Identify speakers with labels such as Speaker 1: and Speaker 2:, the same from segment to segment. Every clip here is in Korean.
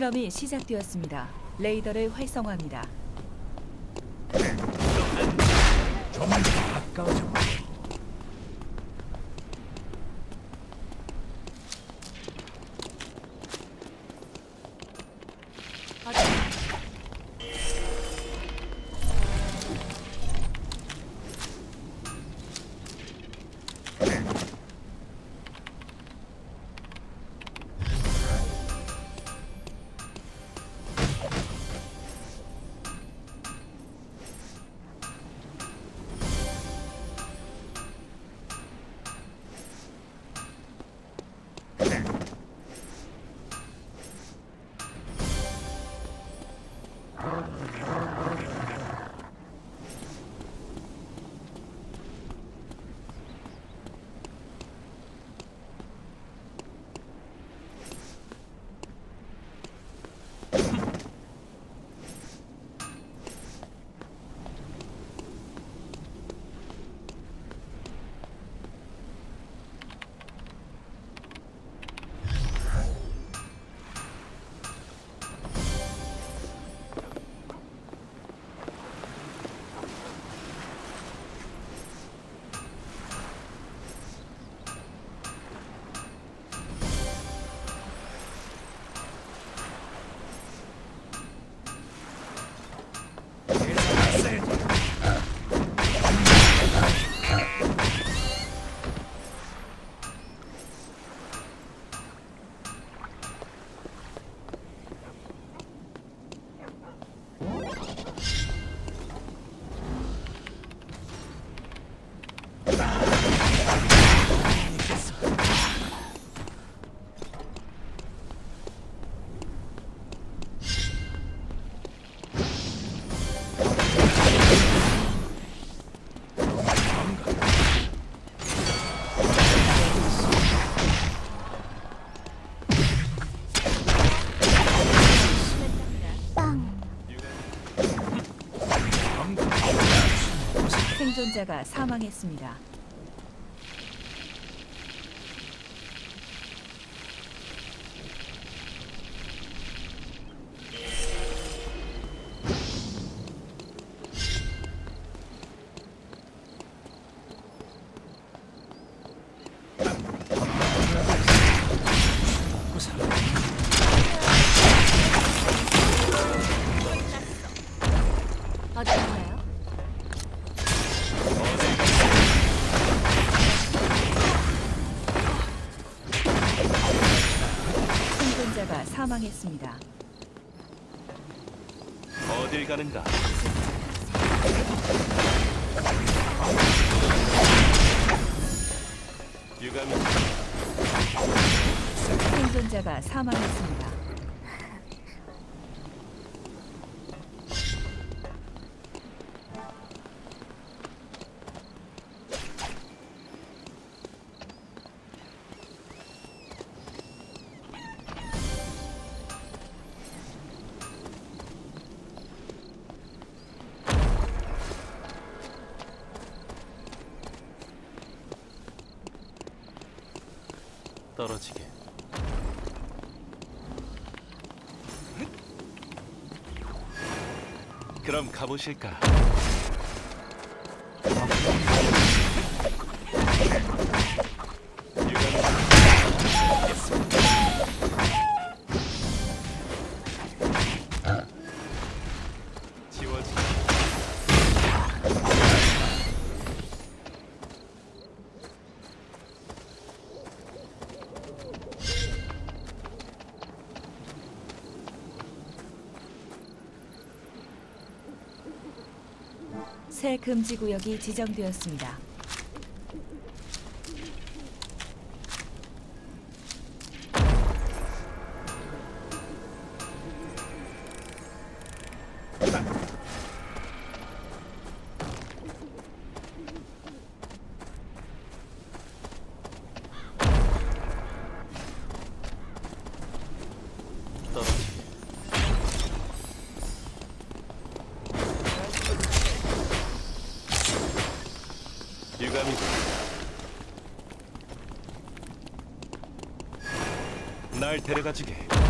Speaker 1: 실험이 시작되었습니다. 레이더를 활성화합니다.
Speaker 2: 좀 가까워져
Speaker 1: 생존자가 사망했습니다.
Speaker 3: 떨어지게. 그럼 가보실까?
Speaker 1: 금지 구역이 지정되었습니다.
Speaker 3: 날 데려가주게.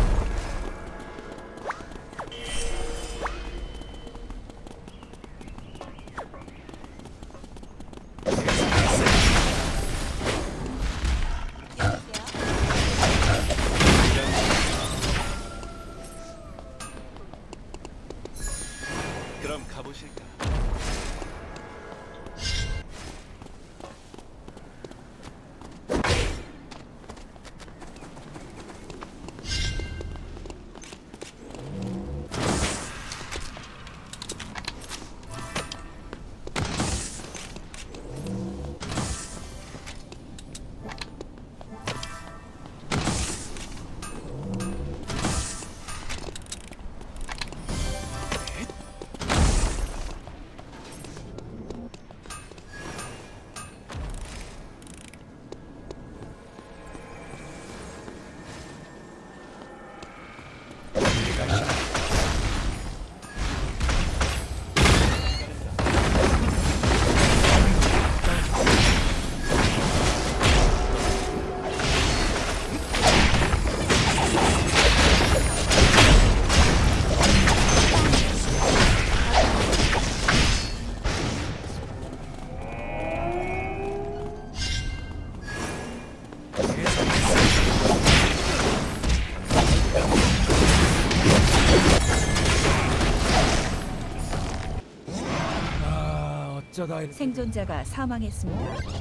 Speaker 4: 생존자가 사망했습니다.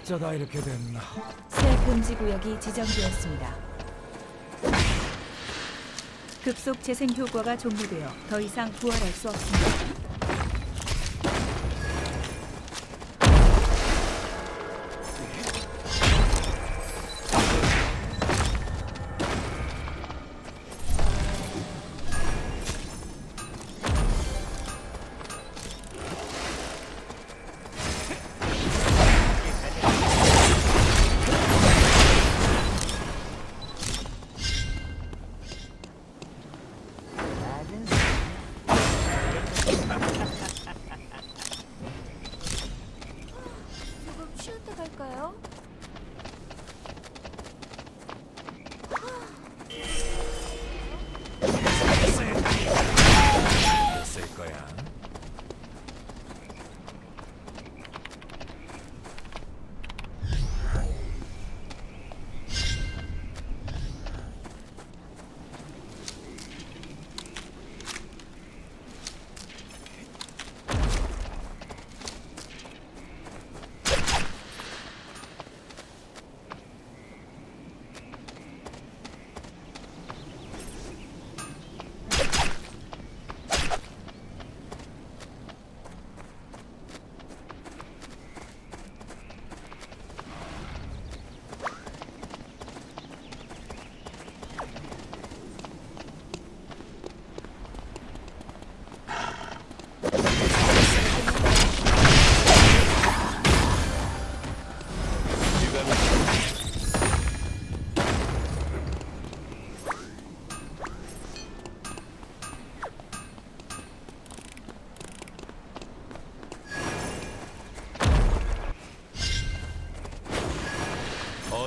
Speaker 2: 어쩌다 이렇게 됐나.
Speaker 4: 새 금지 구역이 지정되었습니다. 급속 재생 효과가 종료되어 더 이상 부활할 수 없습니다.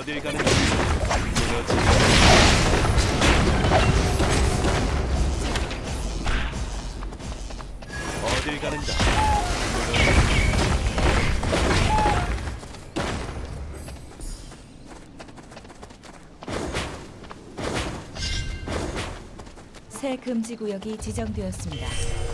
Speaker 3: 어딜 가는 무너지 어딜 가는가
Speaker 4: 새 금지 구역이 지정되었습니다.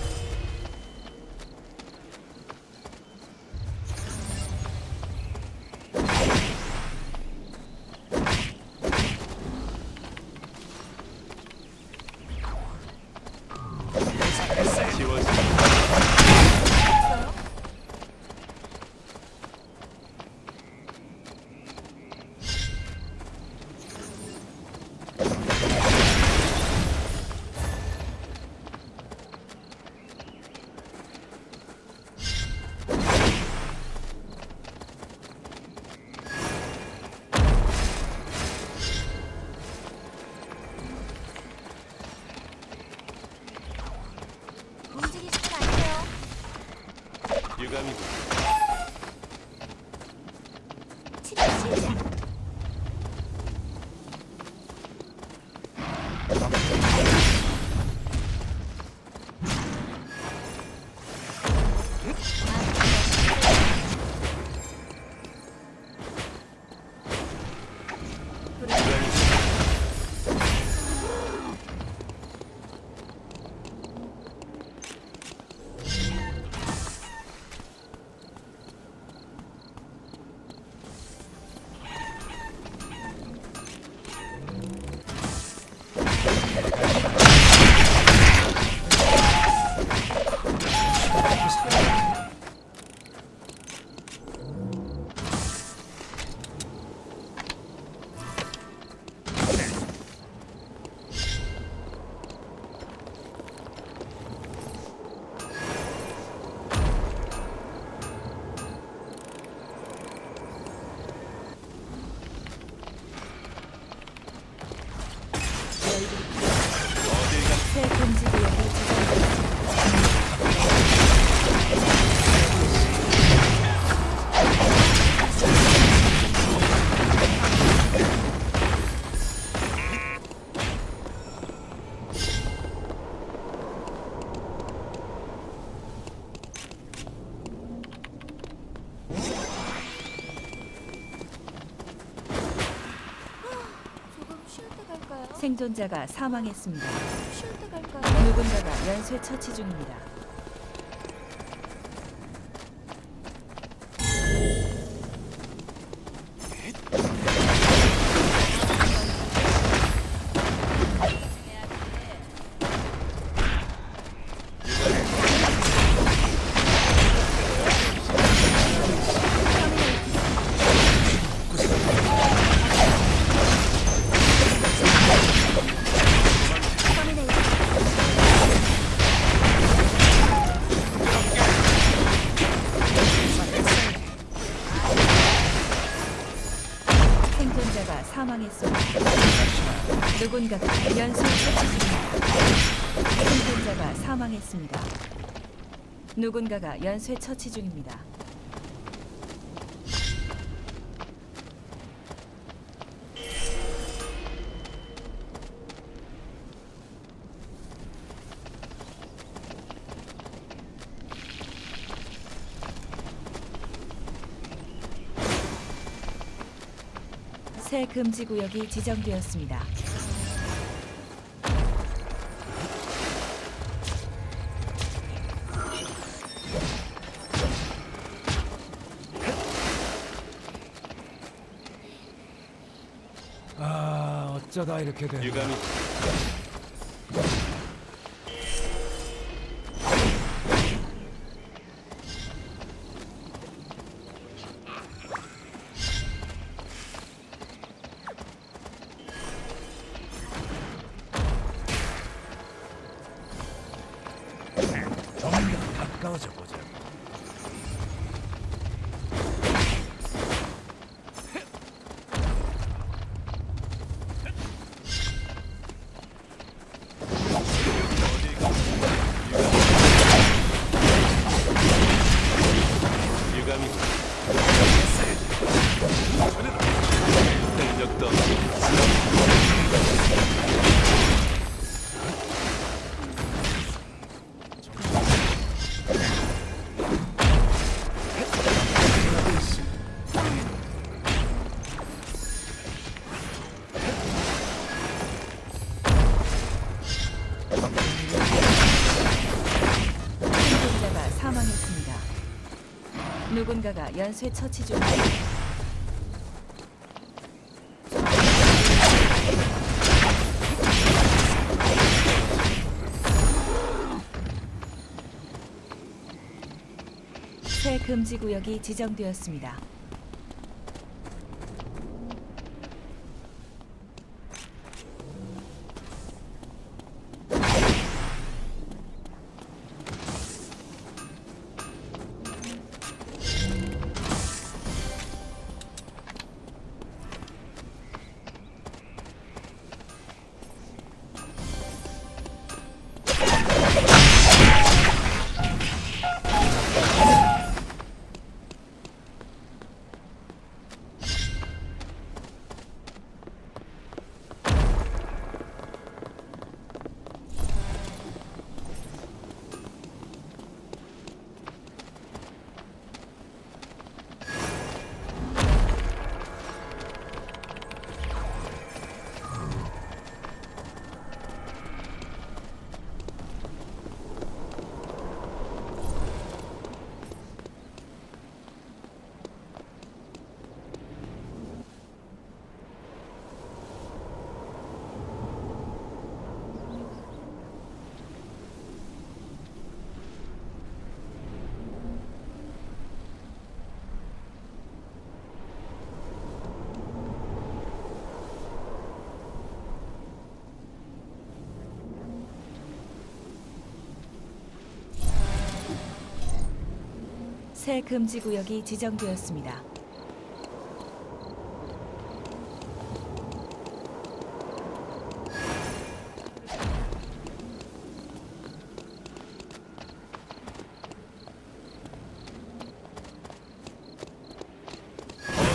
Speaker 1: 생존자가 사망했습니다. 누군가가 연쇄 처치 중입니다. 누군가가 연쇄 처치 중입니다. 새 금지 구역이 지정되었습니다.
Speaker 2: 아,
Speaker 1: 누군가가 연쇄 처치 중입니다. 새 금지 구역이 지정되었습니다. 새 금지 구역이 지정되었습니다.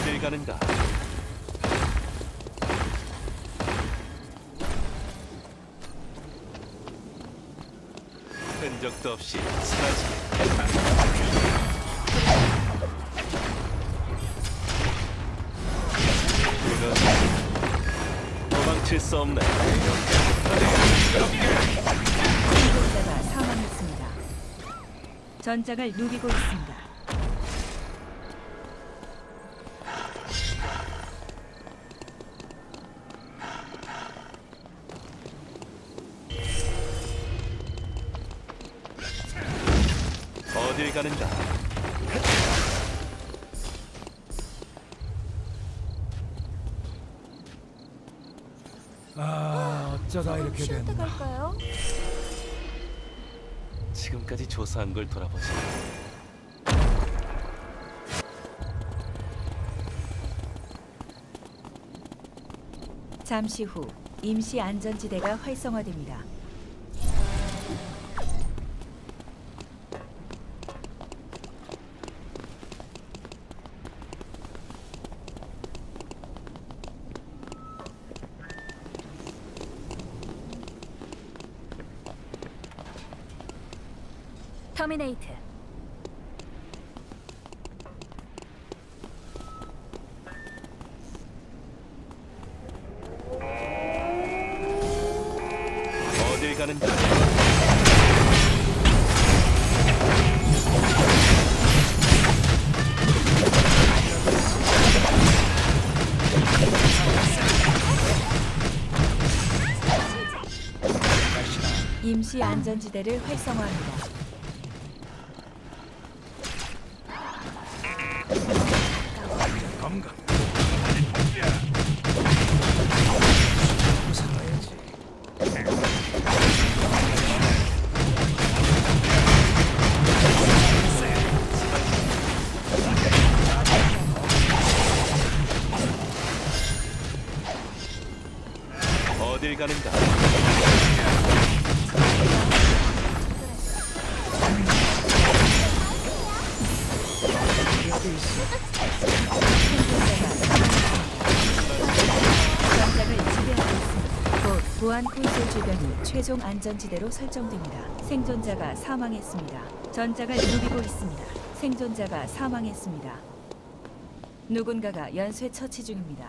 Speaker 3: 어딜 가는가? 흔적도 없이 사라지. 수 없네.
Speaker 1: 생존자가 사망했습니다. 전장을 누비고 있습니다.
Speaker 3: 어딜 가는가?
Speaker 2: 아 어쩌다 이렇게 됐나
Speaker 4: 갈까요?
Speaker 3: 지금까지 조사한 걸 돌아보자.
Speaker 1: 잠시 후 임시 안전지대가 활성화됩니다.
Speaker 4: 터미네이트.
Speaker 3: 어딜 가는가?
Speaker 1: 임시 안전지대를 활성화합니다. 주변이 최종 안전지대로 설정됩니다. 생존자가 사망했습니다. 전장을 누비고 있습니다. 생존자가 사망했습니다. 누군가가 연쇄 처치 중입니다.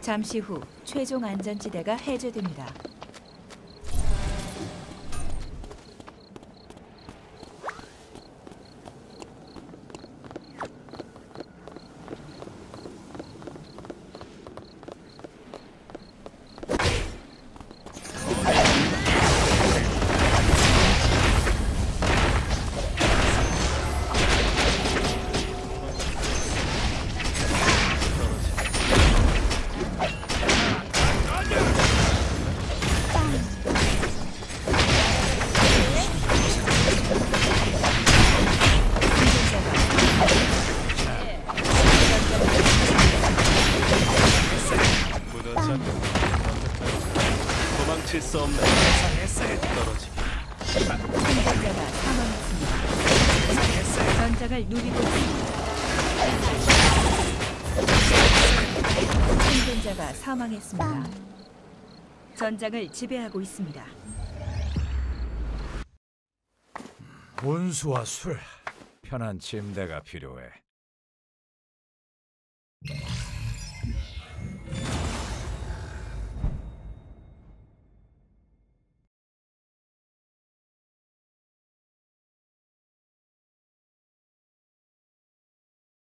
Speaker 1: 잠시 후 최종 안전지대가 해제됩니다.
Speaker 3: 도망칠 수 없네. 떨어지기.
Speaker 1: 생존자가 사망했습니다. 전장을 누비고 있습니다. 생존자가 사망했습니다. 전장을 지배하고 있습니다.
Speaker 2: 온수와 술 편한 침대가 필요해